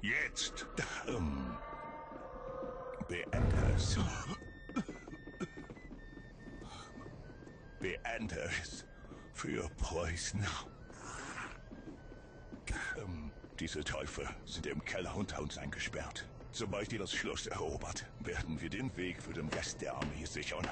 Jetzt. Ähm, beend es. Beende es. Für Preußen. Ähm, diese Teufel sind im Keller unter uns eingesperrt. Sobald ihr das Schloss erobert, werden wir den Weg für den Rest der Armee sichern.